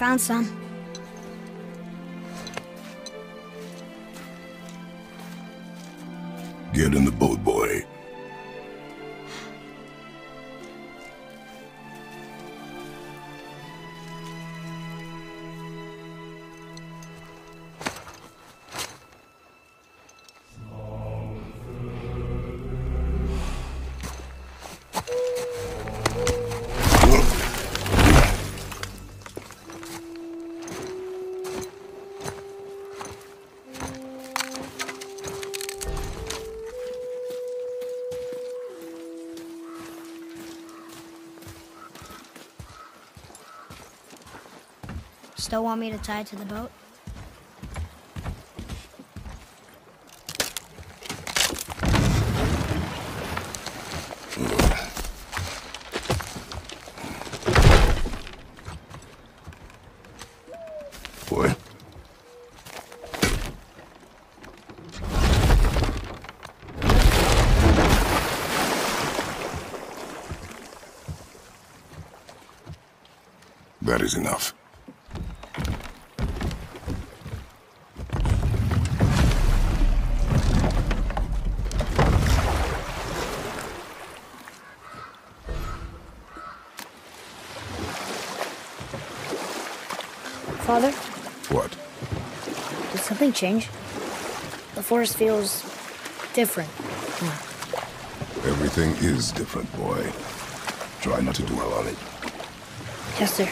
found some. Get in the boat, boy. Still want me to tie it to the boat? Boy. That is enough. Father, What? did something change? The forest feels different. Everything is different, boy. Try not to dwell on it. Yes, sir.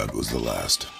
That was the last.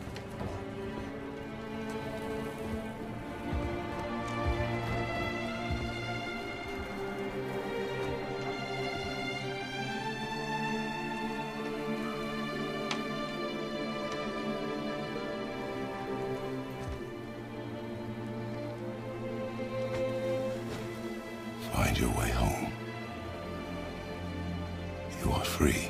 Find your way home. You are free.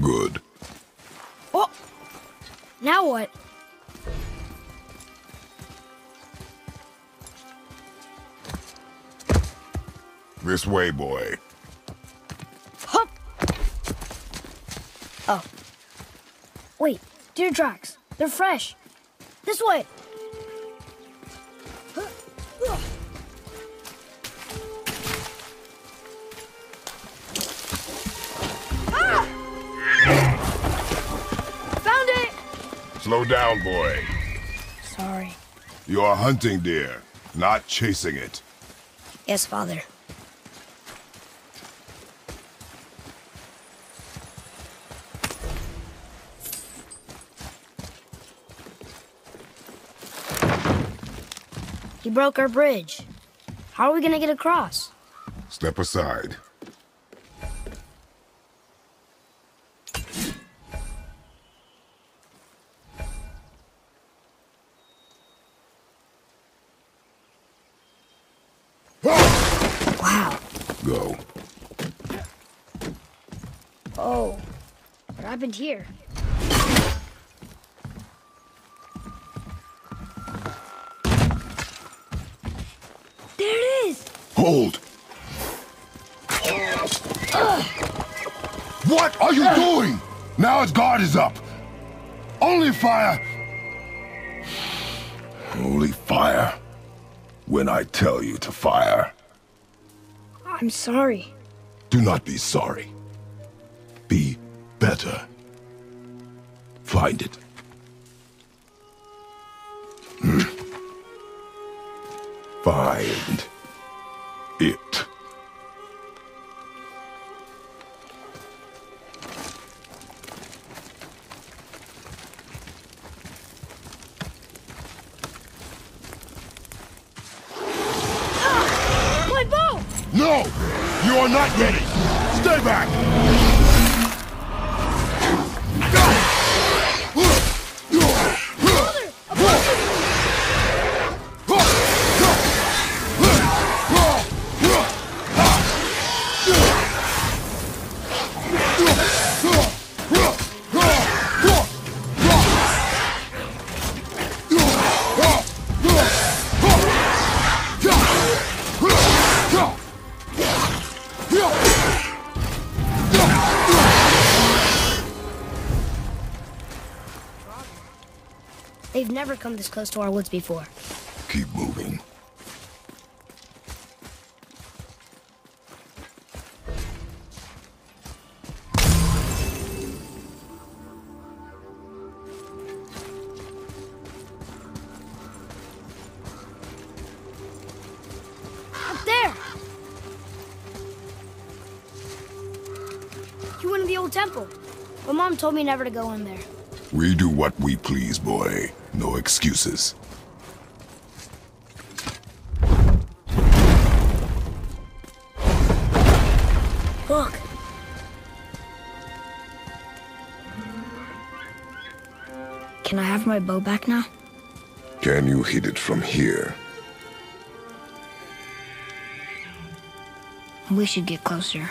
Good. Oh! Now what? This way, boy. Hup! Oh. Wait, deer tracks. They're fresh. This way. Slow down, boy. Sorry. You are hunting deer, not chasing it. Yes, Father. He broke our bridge. How are we gonna get across? Step aside. Wow. Go. Oh. What happened here? There it is! Hold! What are you doing? Now his guard is up. Only fire. Only fire. When I tell you to fire. I'm sorry. Do not be sorry. Find it. Hmm. Find They've never come this close to our woods before. Keep moving. Up there! You went in the old temple. My mom told me never to go in there. We do what we please, boy. No excuses. Look! Can I have my bow back now? Can you hit it from here? We should get closer.